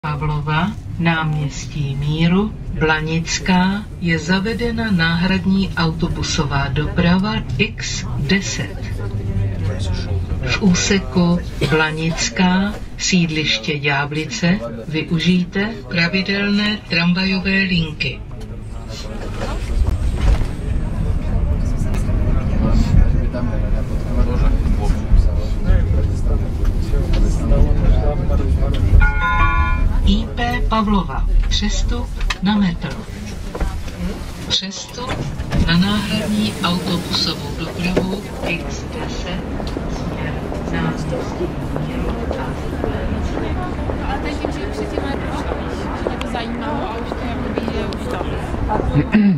Pavlova, náměstí Míru, Blanická je zavedena náhradní autobusová doprava X10. V úseku Blanická, sídliště Ďáblice, využijte pravidelné tramvajové linky. Pavlova. Přestup na metro. Přestup na náhradní autobusovou dopravu X10 směr náměstí Ale teď že to zajímalo a už to jakoby je už to.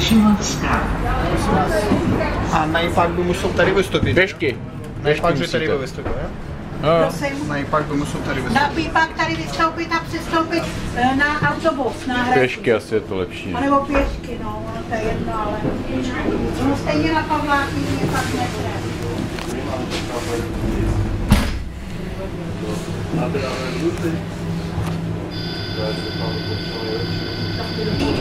Šumavská. A na iPad by musel tady vystoupit. Pěšky. Na že tady by vystoupil, jo? No, Prosím. Na iPad by musel tady Na vystoupit. pak tady vystoupit a přestoupit eh, na autobus, na pěšky asi je to lepší. A nebo pěšky, no, ono to je jedno, ale no stejně na Pavláky je pak metrem. You.